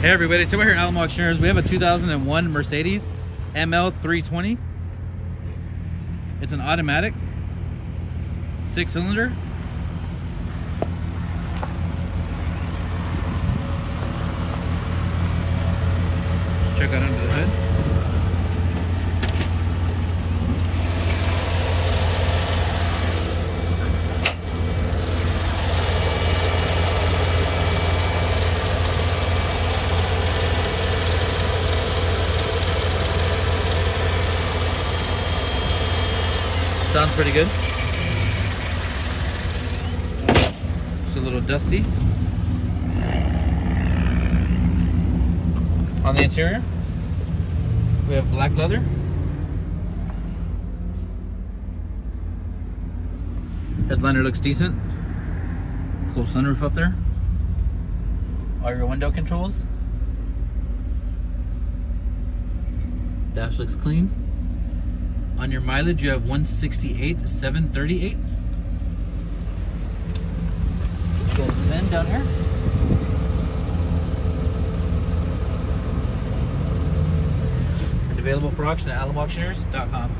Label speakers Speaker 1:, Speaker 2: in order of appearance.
Speaker 1: Hey everybody, so we're here at Alamo Auctioneers. We have a 2001 Mercedes ML320. It's an automatic, six cylinder. Let's check out under the hood. Sounds pretty good. It's a little dusty. On the interior, we have black leather. Headliner looks decent. Close sunroof up there. All your window controls. Dash looks clean. On your mileage, you have 168, 738. Get you guys the VIN down here. And available for auction at alamoauctioneers.com.